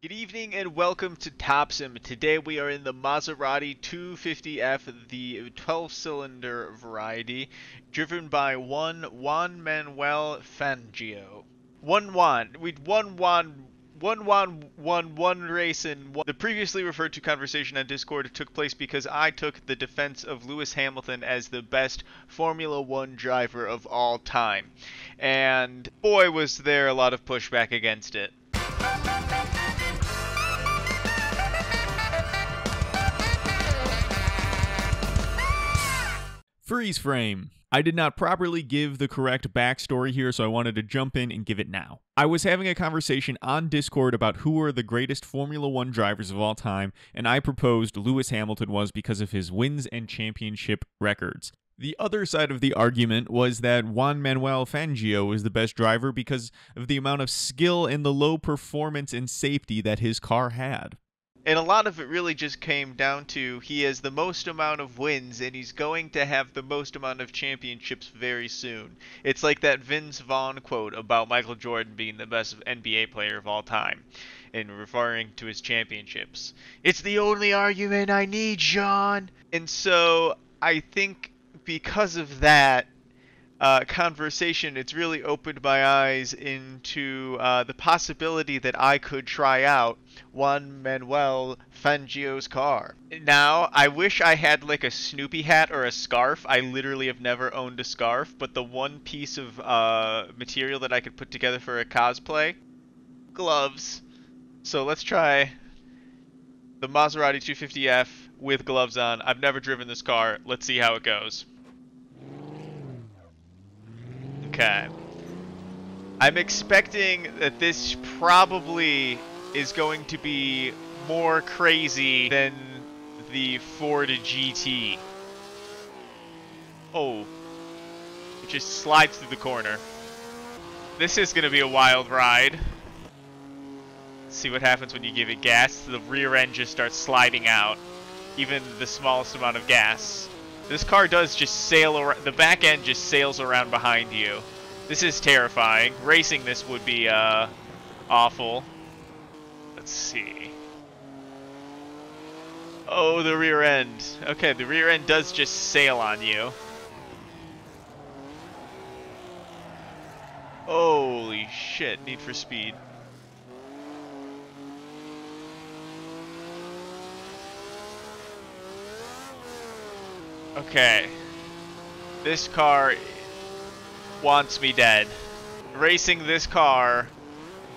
Good evening and welcome to Top Sim. Today we are in the Maserati 250F, the 12-cylinder variety, driven by one Juan Manuel Fangio. One Juan, we one Juan, one Juan won one race in one. The previously referred to conversation on Discord took place because I took the defense of Lewis Hamilton as the best Formula One driver of all time, and boy was there a lot of pushback against it. Freeze frame. I did not properly give the correct backstory here, so I wanted to jump in and give it now. I was having a conversation on Discord about who are the greatest Formula One drivers of all time, and I proposed Lewis Hamilton was because of his wins and championship records. The other side of the argument was that Juan Manuel Fangio was the best driver because of the amount of skill and the low performance and safety that his car had. And a lot of it really just came down to he has the most amount of wins and he's going to have the most amount of championships very soon. It's like that Vince Vaughn quote about Michael Jordan being the best NBA player of all time and referring to his championships. It's the only argument I need, John. And so I think because of that, uh, conversation, it's really opened my eyes into uh, the possibility that I could try out Juan Manuel Fangio's car. Now, I wish I had like a Snoopy hat or a scarf. I literally have never owned a scarf, but the one piece of uh, material that I could put together for a cosplay, gloves. So let's try the Maserati 250F with gloves on. I've never driven this car. Let's see how it goes. Okay. I'm expecting that this probably is going to be more crazy than the Ford GT. Oh. It just slides through the corner. This is going to be a wild ride. see what happens when you give it gas. The rear end just starts sliding out. Even the smallest amount of gas. This car does just sail around, the back end just sails around behind you. This is terrifying. Racing this would be, uh, awful. Let's see. Oh, the rear end. Okay, the rear end does just sail on you. Holy shit, Need for Speed. Okay. This car wants me dead. Racing this car,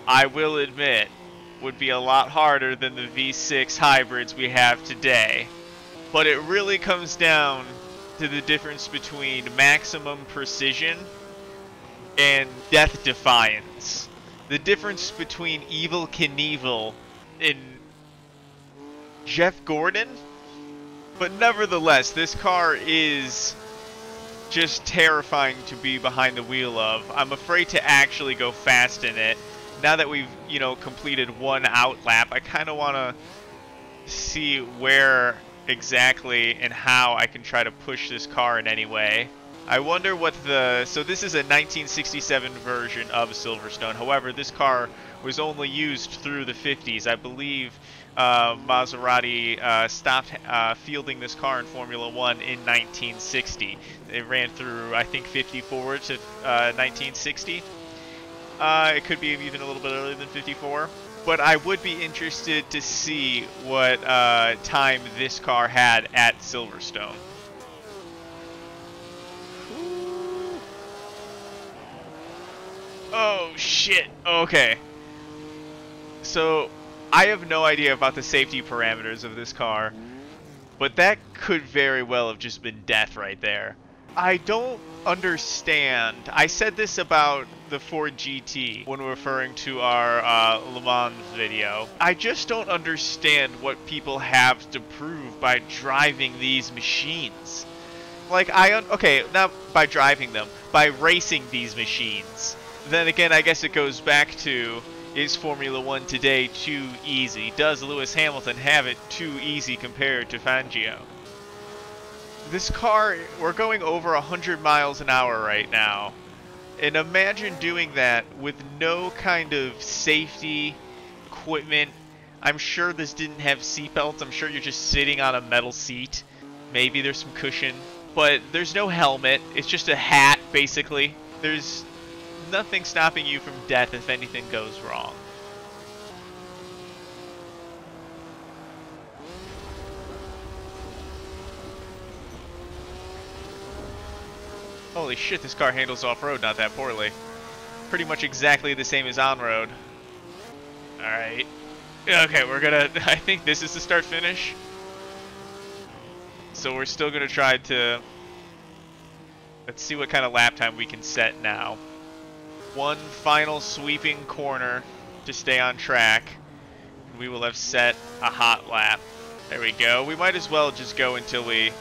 I will admit, would be a lot harder than the V6 hybrids we have today. But it really comes down to the difference between maximum precision and death defiance. The difference between Evel Knievel and Jeff Gordon but nevertheless, this car is just terrifying to be behind the wheel of. I'm afraid to actually go fast in it. Now that we've, you know, completed one out lap, I kind of want to see where exactly and how I can try to push this car in any way. I wonder what the... So this is a 1967 version of Silverstone. However, this car was only used through the 50s. I believe uh, Maserati uh, stopped uh, fielding this car in Formula One in 1960. It ran through, I think, 54 to 1960. Uh, uh, it could be even a little bit earlier than 54. But I would be interested to see what uh, time this car had at Silverstone. Oh shit. Okay. So I have no idea about the safety parameters of this car, but that could very well have just been death right there. I don't understand. I said this about the Ford GT when referring to our uh, Le Mans video. I just don't understand what people have to prove by driving these machines. Like, I, okay, not by driving them, by racing these machines. Then again, I guess it goes back to is Formula One today too easy? Does Lewis Hamilton have it too easy compared to Fangio? This car, we're going over 100 miles an hour right now. And imagine doing that with no kind of safety, equipment, I'm sure this didn't have seatbelts. I'm sure you're just sitting on a metal seat. Maybe there's some cushion. But there's no helmet. It's just a hat, basically. There's nothing stopping you from death if anything goes wrong. Holy shit, this car handles off-road not that poorly. Pretty much exactly the same as on-road. Alright. Okay, we're gonna... I think this is the start-finish. So we're still gonna try to... Let's see what kind of lap time we can set now. One final sweeping corner to stay on track. We will have set a hot lap. There we go. We might as well just go until we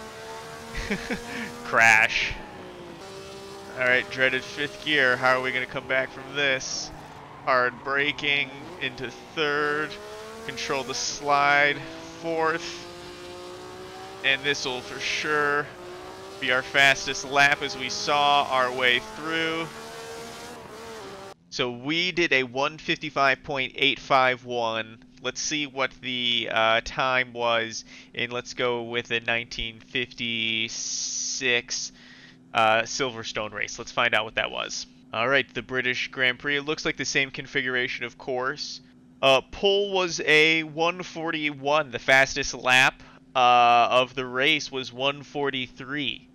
crash. Alright, dreaded fifth gear. How are we going to come back from this? Hard braking into third. Control the slide. Fourth. And this will for sure be our fastest lap as we saw our way through. So we did a 155.851. Let's see what the uh, time was, and let's go with the 1956 uh, Silverstone race. Let's find out what that was. All right, the British Grand Prix. It looks like the same configuration, of course. Uh, pole was a 141. The fastest lap uh, of the race was 143.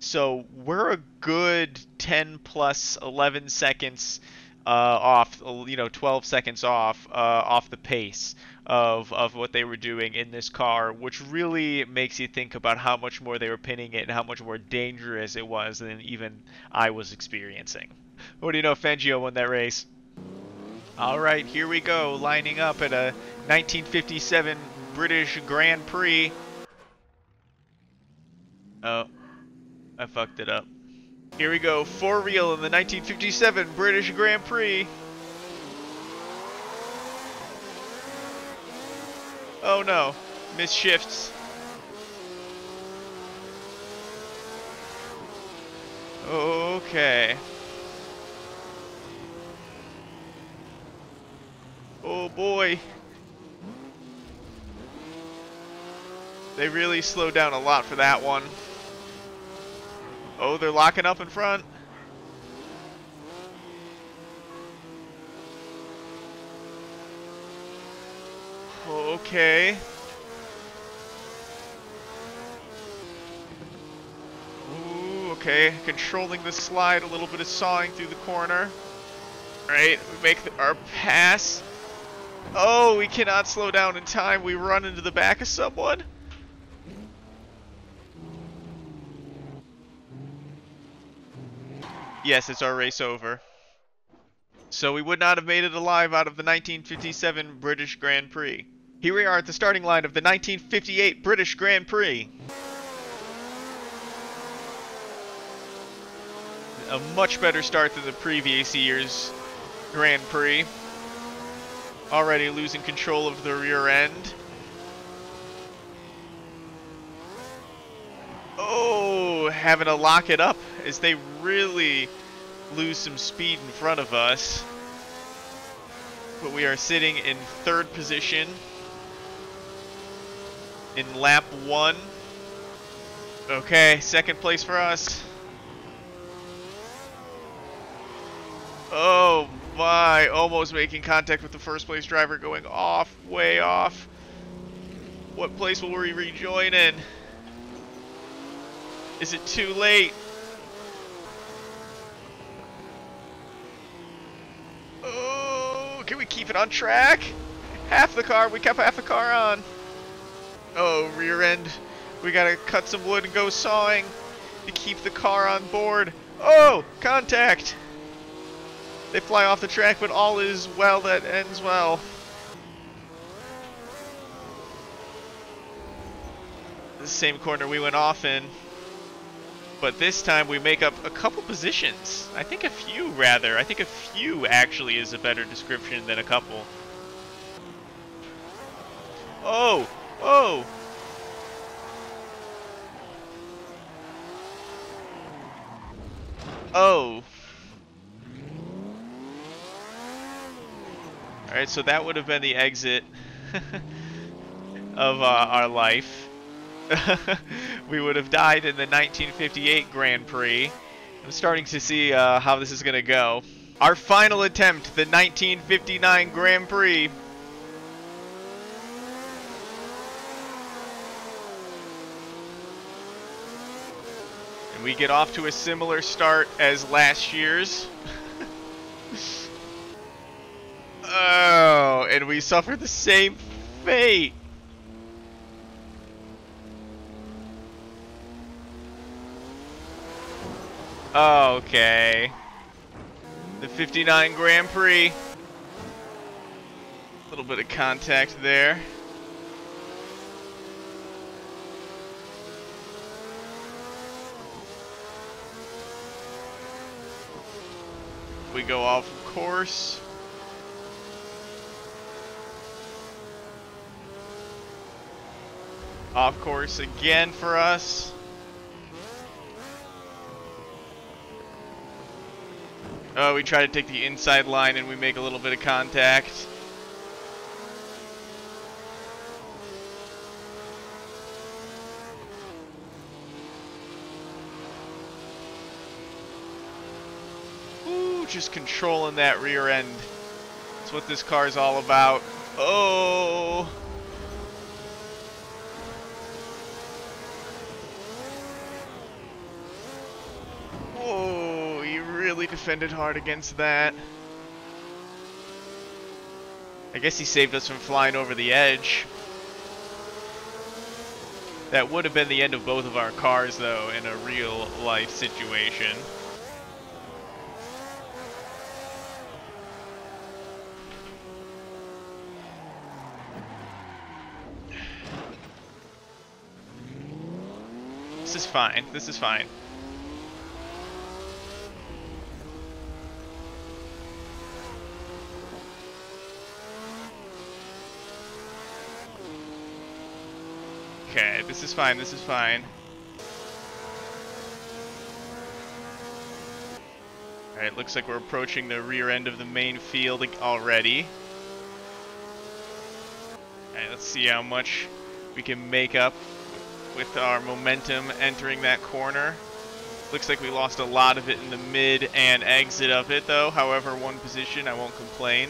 So we're a good 10 plus 11 seconds uh, off, you know, 12 seconds off uh, off the pace of, of what they were doing in this car, which really makes you think about how much more they were pinning it and how much more dangerous it was than even I was experiencing. What do you know? Fangio won that race. All right, here we go, lining up at a 1957 British Grand Prix. Oh, I fucked it up. Here we go, for real in the 1957 British Grand Prix. Oh no, miss shifts. Okay. Oh boy. They really slowed down a lot for that one. Oh, they're locking up in front. Okay. Ooh, okay. Controlling the slide, a little bit of sawing through the corner. Right, we make the, our pass. Oh, we cannot slow down in time. We run into the back of someone. Yes, it's our race over. So we would not have made it alive out of the 1957 British Grand Prix. Here we are at the starting line of the 1958 British Grand Prix. A much better start than the previous year's Grand Prix. Already losing control of the rear end. Oh, having to lock it up as they really lose some speed in front of us. But we are sitting in third position in lap one. Okay, second place for us. Oh my, almost making contact with the first place driver going off, way off. What place will we rejoin in? Is it too late? Oh, can we keep it on track? Half the car, we kept half the car on. Oh, rear end. We gotta cut some wood and go sawing to keep the car on board. Oh, contact! They fly off the track, but all is well that ends well. The same corner we went off in. But this time we make up a couple positions. I think a few, rather. I think a few actually is a better description than a couple. Oh! Oh! Oh. Alright, so that would have been the exit. of uh, our life. we would have died in the 1958 Grand Prix. I'm starting to see uh, how this is going to go. Our final attempt, the 1959 Grand Prix. And we get off to a similar start as last year's. oh, and we suffer the same fate. Okay. The 59 Grand Prix. A little bit of contact there. We go off course. Off course again for us. Oh, we try to take the inside line and we make a little bit of contact. Ooh, just controlling that rear end. That's what this car is all about. Oh! Oh, he really defended hard against that. I guess he saved us from flying over the edge. That would have been the end of both of our cars, though, in a real life situation. This is fine. This is fine. Okay, this is fine, this is fine. Alright, looks like we're approaching the rear end of the main field already. Alright, let's see how much we can make up with our momentum entering that corner. Looks like we lost a lot of it in the mid and exit of it though. However, one position, I won't complain.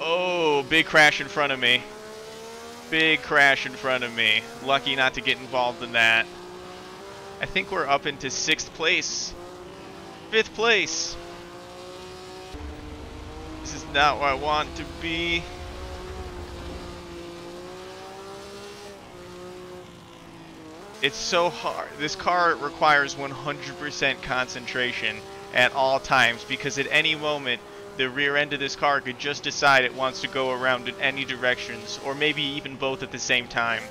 Oh, big crash in front of me. Big crash in front of me. Lucky not to get involved in that. I think we're up into sixth place. Fifth place. This is not where I want to be. It's so hard. This car requires 100% concentration at all times because at any moment the rear end of this car could just decide it wants to go around in any directions, or maybe even both at the same time.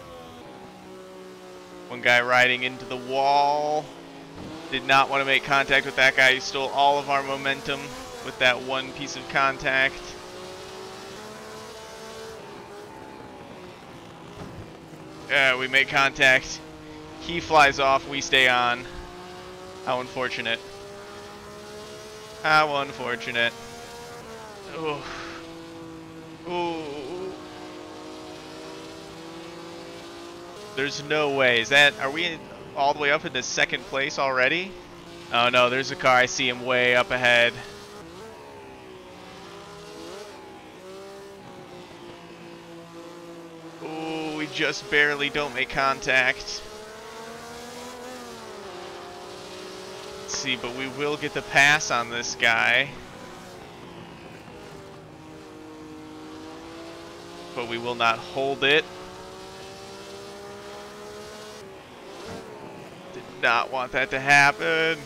One guy riding into the wall. Did not want to make contact with that guy. He stole all of our momentum with that one piece of contact. Yeah, we make contact. He flies off, we stay on. How unfortunate. How unfortunate. Oh. Oh. There's no way. Is that, are we all the way up in the second place already? Oh no, there's a car. I see him way up ahead. Oh, we just barely don't make contact. Let's see, but we will get the pass on this guy. But we will not hold it. Did not want that to happen.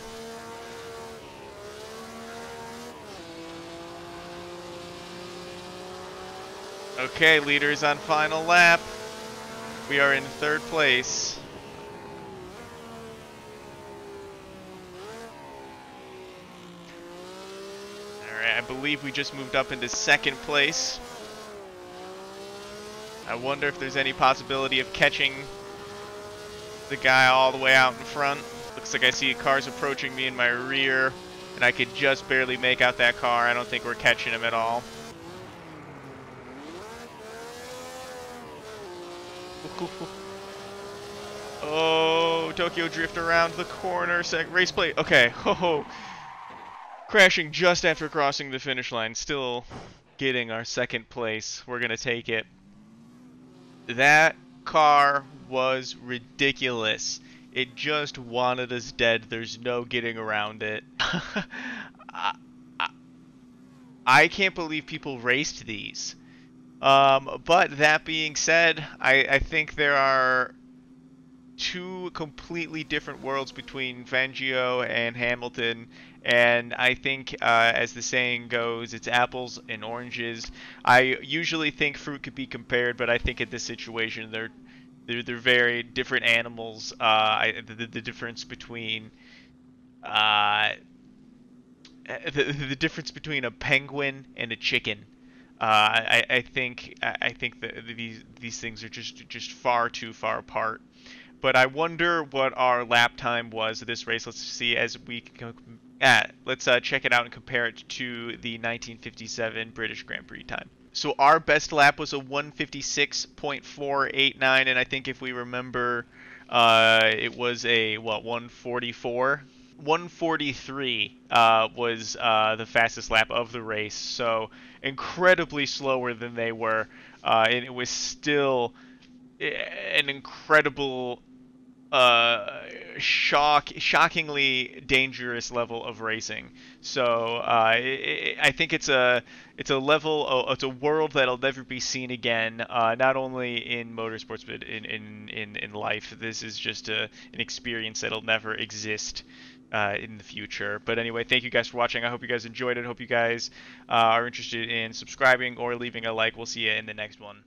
Okay, leaders on final lap. We are in third place. Alright, I believe we just moved up into second place. I wonder if there's any possibility of catching the guy all the way out in front. Looks like I see cars approaching me in my rear. and I could just barely make out that car. I don't think we're catching him at all. Oh, Tokyo Drift around the corner. Sec race plate. Okay. Oh, crashing just after crossing the finish line. Still getting our second place. We're gonna take it. That car was ridiculous. It just wanted us dead. There's no getting around it. I, I, can't believe people raced these. Um, but that being said, I, I think there are two completely different worlds between Fangio and Hamilton, and I think, uh, as the saying goes, it's apples and oranges. I usually think fruit could be compared, but I think in this situation they're they're, they're very different animals. Uh, I, the, the difference between uh, the, the difference between a penguin and a chicken uh, I, I think I think that these these things are just just far too far apart. But I wonder what our lap time was of this race. Let's see as we can. uh, let's uh, check it out and compare it to the 1957 British Grand Prix time. So our best lap was a 156.489, and I think if we remember, uh, it was a what 144 143 uh, was uh, the fastest lap of the race, so incredibly slower than they were, uh, and it was still an incredible, uh, shock, shockingly dangerous level of racing. So uh, it, I think it's a it's a level, it's a world that'll never be seen again. Uh, not only in motorsports, but in in in, in life. This is just a, an experience that'll never exist uh, in the future. But anyway, thank you guys for watching. I hope you guys enjoyed it. Hope you guys uh, are interested in subscribing or leaving a like. We'll see you in the next one.